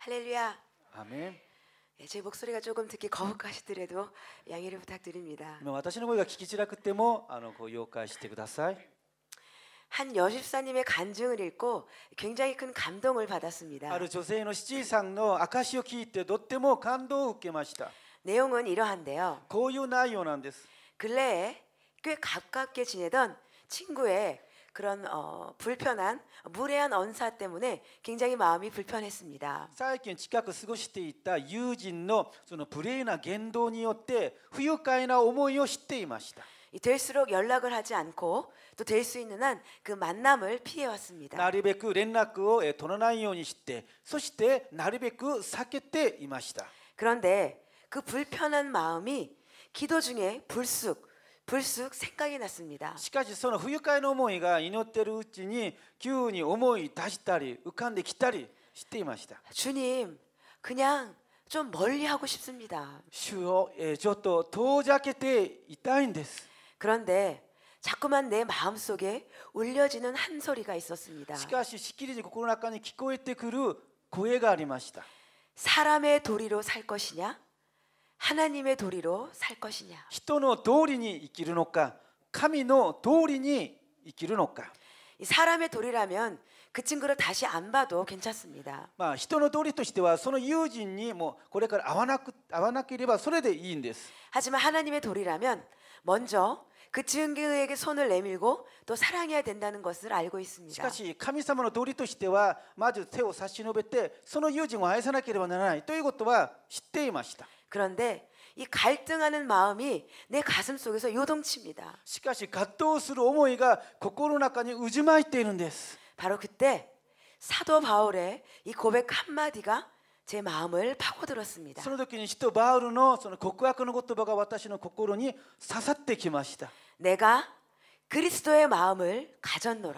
할렐루야. アーメン 예, 제 목소리가 조금 듣기 거북하시더라도 양해를 부탁드립니다. まあ私の声が聞きづらくてもあのご了解してください 한 여십사님의 간증을 읽고 굉장히 큰 감동을 あ 받았습니다. る女性の七井さんの証を聞いてとっても感動を受けました 내용은 이러한데요. こういう内容なんです 근래에 꽤 가깝게 지내던 친구의 그런 어, 불편한 무례한 언사 때문에 굉장히 마음이 불편했습니다. 最近近く過ごしていた友人のその無礼な言動によって不愉快な思いを知っていました 이 될수록 연락을 하지 않고 또 될 수 있는 한 그 만남을 피해 왔습니다. なるべく連絡をえー取らないようにしてそしてなるべく避けていました 그런데 그 불편한 마음이 기도 중에 불쑥 불쑥 생각이 났습니다. しかしその不愉快な思いが祈っているうちに急に思い出したり浮かんできたりしていました 주님, 그냥 좀 멀리 하고 싶습니다. 主を、えーちょっと遠ざけていたいんです 그런데 자꾸만 내 마음속에 울려지는 한 소리가 있었습니다. しかししきりに心の中に聞こえてくる声がありました 사람의 도리로 살 것이냐? 하나님의 도리로 살 것이냐? 人の通りに生きるのか神の通りに生きるのか 이 사람의 도리라면 그 친구를 다시 안 봐도 괜찮습니다. まあ人の通りとしてはその友人にもうこれから会わなく会わなければそれでいいんです 하지만 하나님의 도리라면 먼저 그 친구에게 손을 내밀고 또 사랑해야 된다는 것을 알고 し 있습니다. かし神様の通りとしてはまず手を差し伸べてその友人を愛さなければならないということは知っていました 그런데 이 갈등하는 마음이 내 가슴 속에서 요동칩니다. しかし葛藤する思いが心の中に渦巻いているんです 바로 그때 사도 바울의 이 고백 한마디가 제 마음을 파고들었습니다. その時に使徒バウルのその告白の言葉が私の心に刺さってきました 내가 그리스도의 마음을 가졌노라.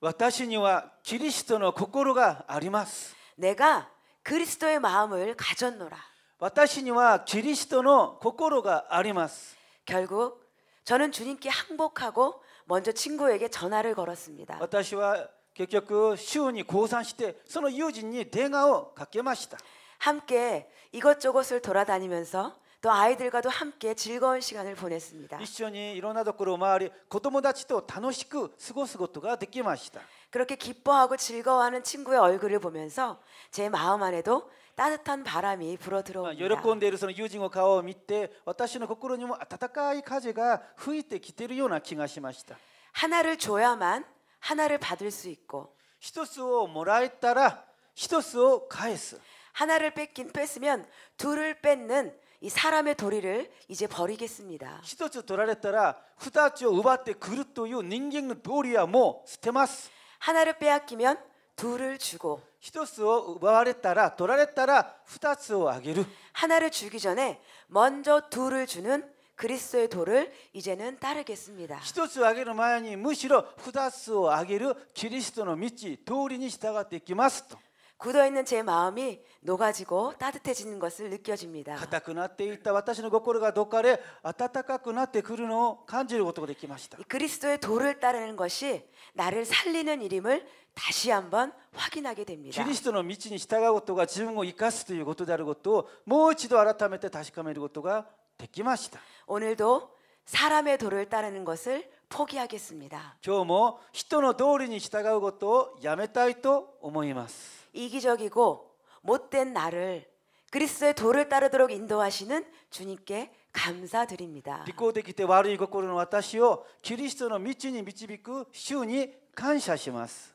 私にはキリストの心があります 내가 그리스도의 마음을 가졌노라. 私にはキリストの心があります 결국 저는 주님께 항복하고 먼저 친구에게 전화를 걸었습니다. 私は結局週に降参してその友人に電話をかけました 함께 이것저것을 돌아다니면서 또 아이들과도 함께 즐거운 시간을 보냈습니다. 一緒にいろんなところを回り子供たちと楽しく過ごすことができました 그렇게 기뻐하고 즐거워하는 친구의 얼굴을 보면서 제 마음 안에도 따뜻한 바람이 불어 まあ 들어옵니다. 喜んでいるその友人の顔を見て私の心にも温かい風が吹いてきているような気がしました 하나를 줘야만 하나를 받을 수 있고 一つをもらえたら一つを返す 하나를 뺏긴 뺏으면 둘을 뺏는 이 사람의 도리를 이제 버리겠습니다. 一つ取られたら二つを奪ってくるという人間の道理はもう捨てます 하나를 빼앗기면 둘을 주고 一つを奪われたら取られたら二つをあげる 하나를 주기 전에 먼저 둘을 주는 그리스도의 도를 이제는 따르겠습니다. 一つをあげる前にむしろ二つをあげるキリストの道通りに従っていきますと 굳어 있는 제 마음이 녹아지고 따뜻해지는 것을 느껴집니다. 硬くなっていた私の心がどかれ温かくなってくるのを感じることができました 이 그리스도의 도를 따르는 것이 나를 살리는 일임을 다시 한번 확인하게 キ 됩니다. リストの道に従うことが自分を生かすということであることをもう一度改めて確かめることができました 오늘도 사람의 도를 따르는 것을 포기하겠습니다. 今日も人の通りに従うことをやめたいと思います 이기적이고 못된 나를 그리스도의 도를 따르도록 인도하시는 주님께 감사드립니다. 利己的で悪い心の私をキリストの道に導く主に感謝します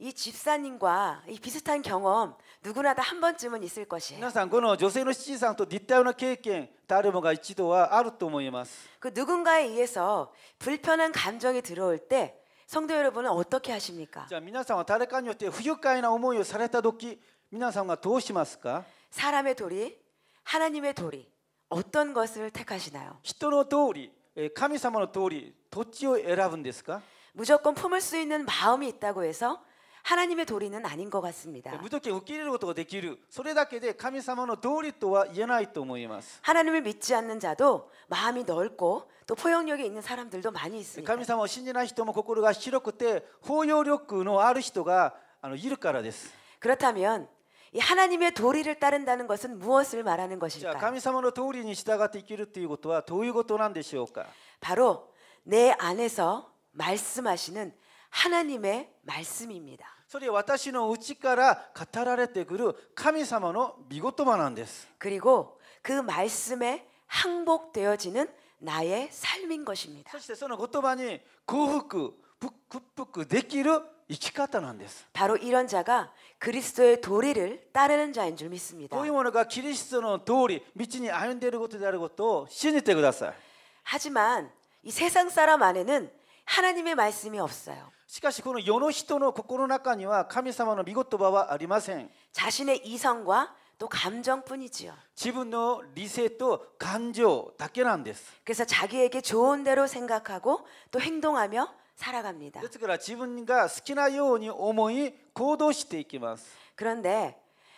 이 집사님과 이 비슷한 경험 누구나 다 한 번쯤은 있을 것이에요. 皆さんこの女性の七さんと似たような経験誰もが一度はあると思います 그 누군가에 의해서 불편한 감정이 들어올 때 성도 여러분은 어떻게 하십니까? じゃあ皆さんは誰かによって不愉快な思いをされた時皆さんはどうしますか 사람의 도리, 하나님의 도리 어떤 것을 택하시나요? 人の通りえー神様の通りどっちを選ぶんですか 무조건 품을 수 있는 마음이 있다고 해서 하나님의 도리는 아닌 것 같습니다. 無条件受け入れることができるそれだけで神様の通りとは言えないと思います 하나님을 믿지 않는 자도 마음이 넓고 또 포용력이 있는 사람들도 많이 있습니다. 神様を信じない人も心が広くて包容力のある人があのいるからです 그렇다면 이 하나님의 도리를 따른다는 것은 무엇을 말하는 じゃあ 것일까요? 神様の通りに従って生きるということはどういうことなんでしょうか 바로 내 안에서 말씀하시는 하나님의 말씀입니다. それは私の内から語られてくる神様の御言葉なんです 그리고 그 말씀에 항복되어지는 나의 삶인 것입니다. そしてその言葉に幸福ぶ屈服できる生き方なんです 바로 이런 자가 그리스도의 도리를 따르는 자인 줄 믿습니다. こういうものがキリストの通り道に歩んでいることであることを信じてください 하지만 이 세상 사람 안에는 하나님의 말씀이 없어요. しかしこの世の人の心の中には神様の御言葉はありません 자신의 이성과 또 감정뿐이지요. 自分の理性と感情だけなんです 그래서 자기에게 좋은 대로 생각하고 또 행동하며 살아갑니다. ですから自分が好きなように思い行動していきます 그런데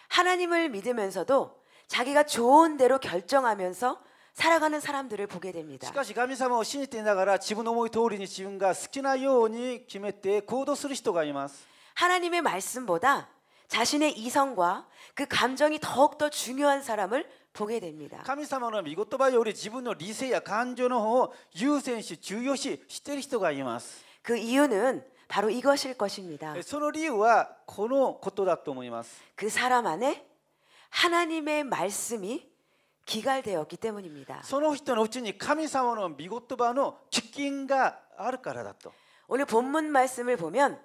하나님을 믿으면서도 자기가 좋은 대로 결정하면서 살아가는 사람들을 보게 し 됩니다. かし神様を信じていながら自分の思い通りに自分が好きなように決めて行動する人がいます 하나님의 말씀보다 자신의 이성과 그 감정이 더욱더 중요한 사람을 보게 됩니다. 神様の御言葉より自分の理性や感情の方を優先し重要視している人がいます 그 이유는 바로 이것일 것입니다. その理由はこのことだと思います 그 사람 안에 하나님의 말씀이 기갈되었기 때문입니다. その人のうちに神様の御言葉の危険があるからだと 오늘 본문 말씀을 보면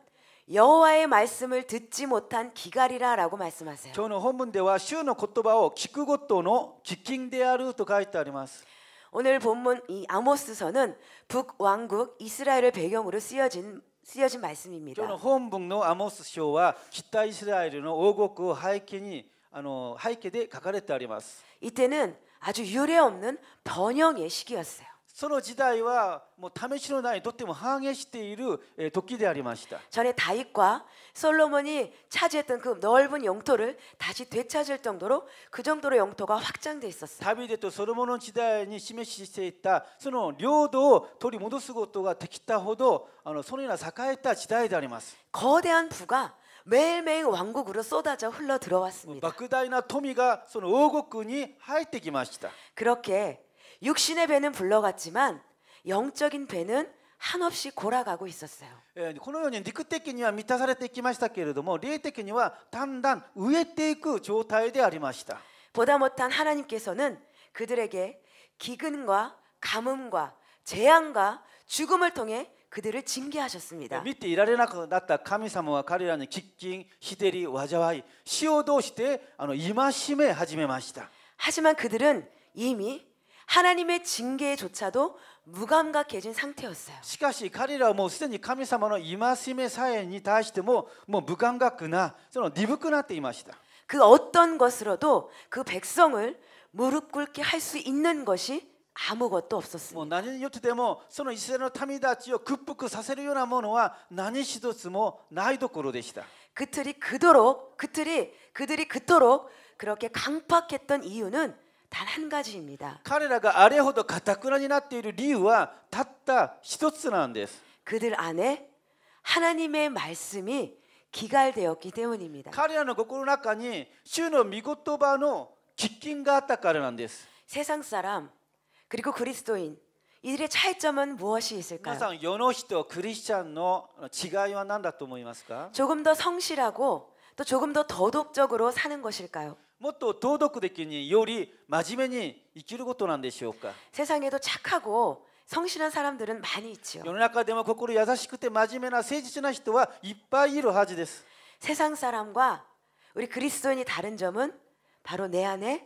여호와의 말씀을 듣지 못한 기갈이라라고 말씀하세요. 今日の本文では主の言葉を聞くことの危険であると書いてあります 오늘 본문 이 아모스서는 북왕국 이스라엘을 배경으로 쓰여진 쓰여진 今 말씀입니다. 日の本文のアモス書は北イスラエルの王国を背景にあの背景で書かれてあります 이때는 아주 유례 없는 번영의 시기였어요. その時代はもう試しのないとっても繁栄しているえー時でありました 전에 다윗과 솔로몬이 차지했던 그 넓은 영토를 다시 되찾을 정도로 그 정도로 영토가 확장돼 있었어요. ダビデとソロモンの時代に示していたその領土を取り戻すことができたほどあのそのような栄えた時代であります 거대한 부가 매일매일 왕국으로 쏟아져 흘러 들어왔습니다. 莫大な富がその王国に入ってきました 그렇게 육신의 배는 불러갔지만 영적인 배는 한없이 골아가고 있었어요. えーこのように肉的には満たされてきましたけれども霊的にはだんだん飢えていく状態でありました 보다 못한 하나님께서는 그들에게 기근과 가뭄과 재앙과 죽음을 통해 그들을 징계하셨습니다. 見ていられなくなった神様は彼らに喫緊日照り災い死を通してあの戒め始めました 하지만 그들은 이미 하나님의 징계조차도 무감각해진 상태였어요. しかし彼らはもうすでに神様の戒めさえに対してももう無感覚なその鈍くなっていました 그 어떤 것으로도 그 백성을 무릎 꿇게 할 수 있는 것이 아무것도 も 없었습니다. う何によってでもそのイスラエルの民たちを屈服させるようなものは何一つもないところでした 그 틀이 그도록 그 틀이 그들이 그토록 그렇게 강팍했던 이유는 단 한 가지입니다. 彼らがあれほどかたくなになっている理由はたった一つなんです 그들 안에 하나님의 말씀이 기갈되었기 때문입니다. 彼らの心の中に主の御言葉の喫緊があったからなんです 세상 사람 그리고 그리스도인 이들의 차이점은 무엇이 皆 있을까요? さん世の人クリスチャンの違いは何だと思いますか 조금 더 성실하고 또 조금 더 도덕적으로 사는 것일까요? もっと道徳的により真面目に生きることなんでしょうか 세상에도 착하고 성실한 사람들은 많이 있지요. 世の中でも心優しくて真面目な誠実な人はいっぱいいるはずです 세상 사람과 우리 그리스도인이 다른 점은 바로 내 안에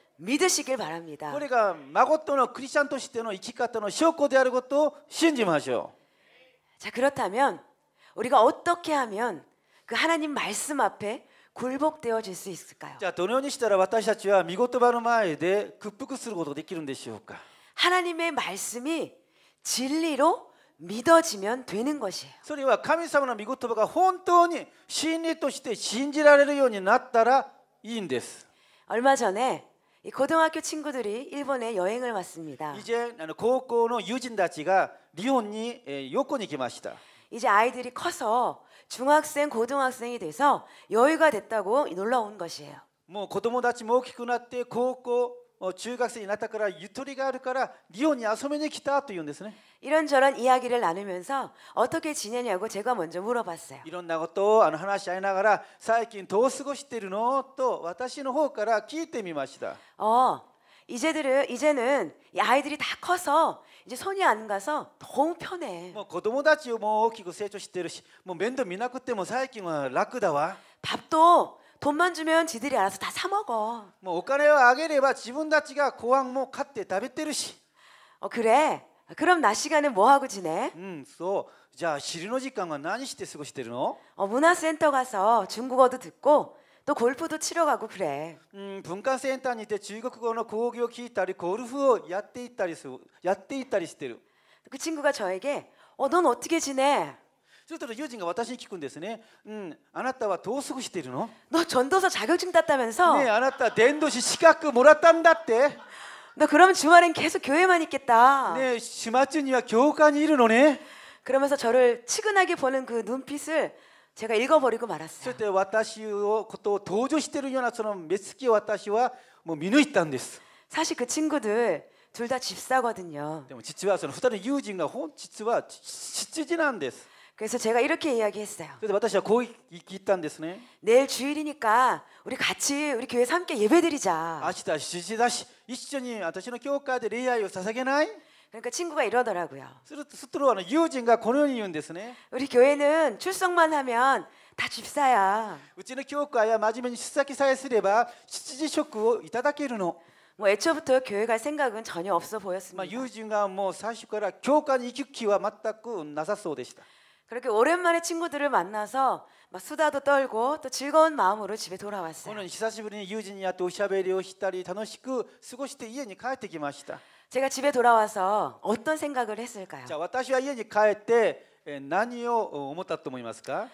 믿으시길 바랍니다. これが誠のクリスチャンとしての生き方の証拠であることを信じましょ 자, 그렇다면 우리가 어떻게 하면 그 하나님 말씀 앞에 굴복되어질 수 있을까요? じゃあどのようにしたら私たちは御言葉の前で屈服することができるんでしょうか 하나님의 말씀이 진리로 믿어지면 되는 것이에요. それは神様の御言葉が本当に真理として信じられるようになったらいいんです 얼마 전에 이 고등학교 친구들이 일본에 여행을 왔습니다. 以前あの高校の友人たちが日本に、えー旅行に来ました 이제 아이들이 커서 중학생, 고등학생이 돼서 여유가 됐다고 놀러 온 것이에요. もう子供たちも大きくなって高校お中学生になったからゆとりがあるから日本に遊びに来たというんですね 이런저런 이야기를 나누면서 어떻게 지내냐고 제가 먼저 물어봤어요. いろんなことをあの話し合いながら最近どう過ごしているのと私の方から聞いてみました 어, 이제들은 이제는 이 아이들이 다 커서 이제 손이 안 가서 너무 편해. もう子供たちをもう大きく成長してるしもう面倒見なくても最近は楽だわ 밥도 돈만 주면 지들이 알아서 다 사 먹어. もうお金をあげれば自分たちがご飯も買って食べてるし 어 그래. 그럼 낮 시간에 뭐 하고 지내? うんそうじゃあ昼の時間は何して過ごしてるの 어, 문화센터 가서 중국어도 듣고 또 골프도 치러 가고 그래. うん文化センターにいて中国語の講義を聞いたりゴルフをやっていったりするやっていったりしてる 그 친구가 저에게 어, 넌 어떻게 지내? すると友人が私に聞くんですね、うん、あなたはどう過ごしているの 너 전도서 자격증 땄다면서? ねえあなた伝道師資格もらったんだって、 너 그러면 주말엔 계속 교회만 있겠다. 네, 시마쯤이야 교회까지 이르노네. 그러면서 저를 치근하게 보는 그 눈빛을 제가 읽어버리고 말았어요. 그때 와타시오 또 도조시대로 연하처럼 메스키 와타시와 뭐 미누있다는데스. 사실 그 친구들 둘 다 집사거든요. 근데 집사는 후다는 유진과 혼 집사와 집지난데스. 그래서 제가 이렇게 이야기했어요. それで私はこう言ったんですね 내일 주일이니까 우리 같이 우리 교회에서 함께 예배드리자. 明日七時だし一緒に私の教会で礼拝を捧げない 그러니까 친구가 이러더라고요. するとするとあの友人がこのように言うんですね 우리 교회는 출석만 하면 다 집사야. うちの教会は真面目に出席さえすれば七時食をいただけるの 뭐 애초부터 교회 갈 생각은 전혀 없어 まあ、 보였습니다. 友人がもう最初から教会に行く気は全くなさそうでした 그렇게 오랜만에 친구들을 만나서 막 수다도 떨고 또 즐거운 마음으로 집에 こ 돌아왔어요. のように久しぶりに友人に会っておしゃべりをしたり楽しく過ごして家に帰ってきました 제가 집에 돌아와서 어떤 생각을 했을까요? じゃあ私は家に帰ってえー何を思ったと思いますか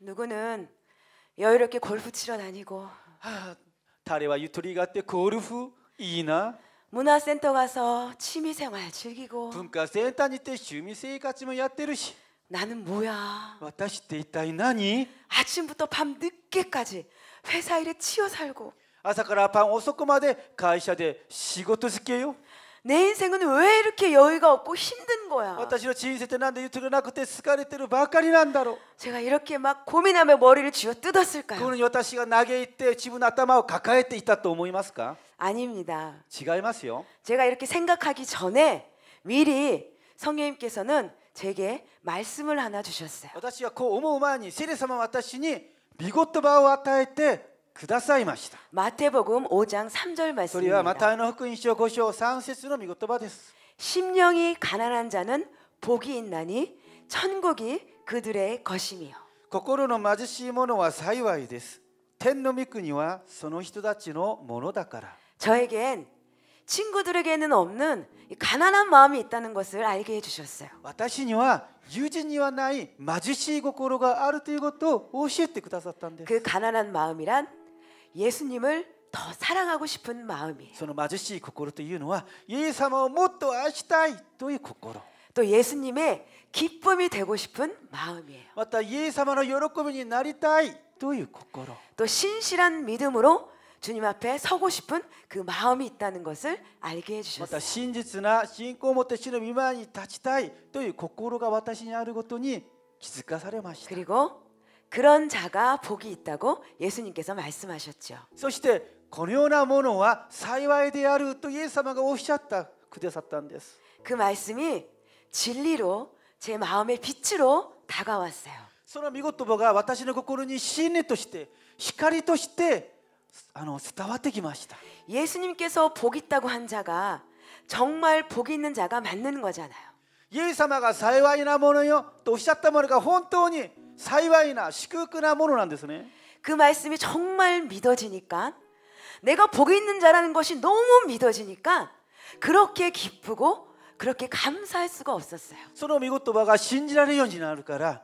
누구는 여유롭게 골프 치러 다니고 はあ彼はゆとりがあってゴルフいいな 문화센터 가서 취미생활 즐기고 文化センターに行って趣味生活もやってるし 나는 뭐야? 私って一体何 아침부터 밤 늦게까지 회사 일에 치여 살고 朝から晩遅くまで会社で仕事漬けよ 내 인생은 왜 이렇게 여유가 없고 힘든 거야? 私の人生ってなんでゆとりなくて疲れてるばかりなんだろう 제가 이렇게 막 고민하며 머리를 쥐어 こ 뜯었을까요? のように私が嘆いて自分の頭を抱えていたと思いますか 아닙니다. 違いますよ 제가 이렇게 생각하기 전에 미리 성령님께서는 제게 말씀을 하나 주셨어요. 私はこう思う前に聖霊様は私に御言葉を与えてくださいました 마태복음 5장 3절 それはマ 말씀입니다. タイの福音書5章3節の御言葉です 심령이 가난한 자는 복이 있나니 천국이 그들의 것이며 心の貧しい者は幸いです天の御国はその人たちのものだから 저에겐 친구들에게는 없는 이 가난한 마음이 있다는 것을 알게 해주셨어요. 私には友人にはない貧しい心があるということを教えてくださったんです 그 가난한 마음이란 예수님을 더 사랑하고 싶은 마음이에요. その貧しい心というのはイエス様をもっと愛したいという心 또 예수님의 기쁨이 되고 싶은 마음이에요. またイエス様の喜びになりたいという心 또 신실한 믿음으로 주님 앞에 서고 싶은 그 마음이 있다는 것을 알게 ま 해주셨어요. た真実な信仰を持って主の御前に立ちたいという心が私にあることに気づかされました 그리고 그런 자가 복이 있다고 예수님께서 말씀하셨죠. そしてこのようなものは幸いであるとイエス様がおっしゃったくださったんです 그 말씀이 진리로 제 마음의 빛으로 다가왔어요. その御言葉が私の心に真理として光として あの伝わってきました 예수님께서 복 있다고 한 자가 정말 복 있는 자가 맞는 거잖아요. イエス様が幸いなものよとおっしゃったものが本当に幸いな祝福なものなんですね 그 말씀이 정말 믿어지니까 내가 복이 있는 자라는 것이 너무 믿어지니까 그렇게 기쁘고 그렇게 감사할 수가 없었어요. その御言葉が信じられるようになるから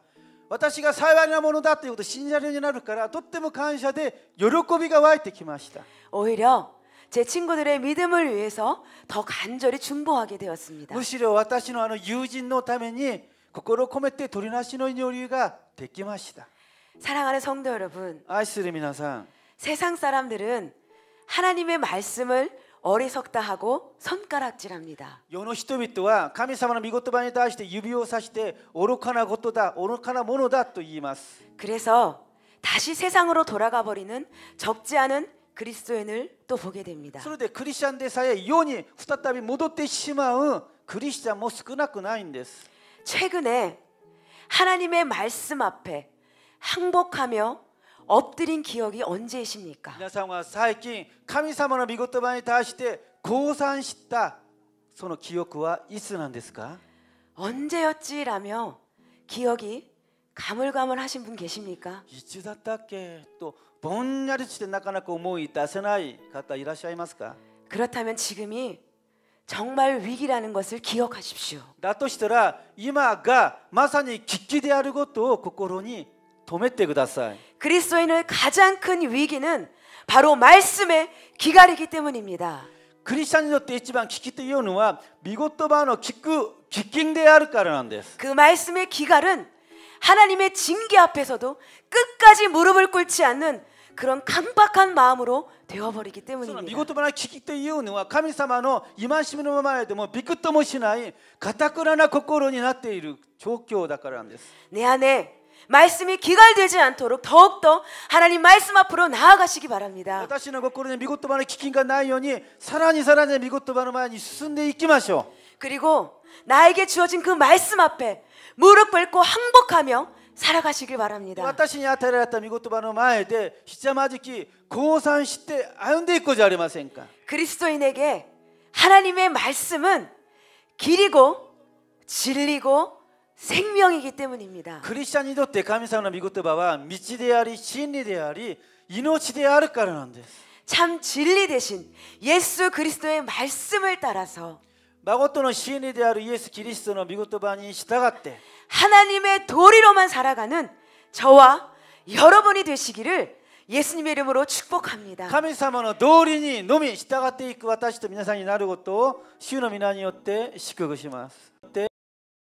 私が幸いなものだということを信じられるようになるからとっても感謝で喜びが湧いてきました 오히려 제 친구들의 믿음을 위해서 더 간절히 중보하게 되었습니다. むしろ私のあの友人のために心を込めて取りなしの祈りができました 사랑하는 성도 여러분, 愛する皆さん 세상 사람들은 하나님의 말씀을 어리석다 하고 손가락질합니다. 世の人々は神様の御言葉に対して指をさして愚かなことだ愚かなものだと言います 그래서 다시 세상으로 돌아가 버리는 적지 않은 그리스도인을 또 보게 됩니다. それでクリスチャンでさえ世に再び戻ってしまうクリスチャンも少なくないんです 최근에 하나님의 말씀 앞에 항복하며 엎드린 기억이 언제이십니까? 皆さんは最近神様の御言葉に対して降参したその記憶はいつなんですか 언제였지라며 기억이 가물가물하신 분 계십니까? いつだったっけとぼんやりしてなかなか思い出せない方いらっしゃいますか 그렇다면 지금이 정말 위기라는 것을 기억하십시오. だとしたら今がまさに危機であることを心に留めてください 그리스도인의 가장 큰 위기는 바로 말씀의 기갈이기 때문입니다. クリスチャンにとって一番危機というのは御言葉の聞く危険であるからなんです 그 말씀의 기갈은 하나님의 징계 앞에서도 끝까지 무릎을 꿇지 않는 그런 강박한 마음으로 되어버리기 その御 때문입니다. 言葉の危機というのは神様の戒めの前でもびくともしない堅くな心になっている状況だからなんです 내 안에 말씀이 기갈되지 않도록 더욱더 하나님 말씀 앞으로 나아가시기 바랍니다. 私の心に御言葉の危機がないようにさらにさらに御言葉の前に進んでいきましょ 그리고 나에게 주어진 그 말씀 앞에 무릎 꿇고 항복하며 살아가시길 う 바랍니다. 私に与えられた御言葉の前でひざまじき降参して歩んでいこうじゃありませんか 그리스도인에게 하나님의 말씀은 길이고 진리고 생명이기 때문입니다. クリスチャンにとって神様の御言葉は道であり真理であり命であるからなんです 참 진리 대신 예수 그리스도의 말씀을 따라서 誠の真理であるイエス・キリストの御言葉に従って 하나님의 도리로만 살아가는 저와 여러분이 되시기를 예수님의 이름으로 축복합니다. 神様の道理にのみ従っていく私と皆さんになることを主の皆によって祝福します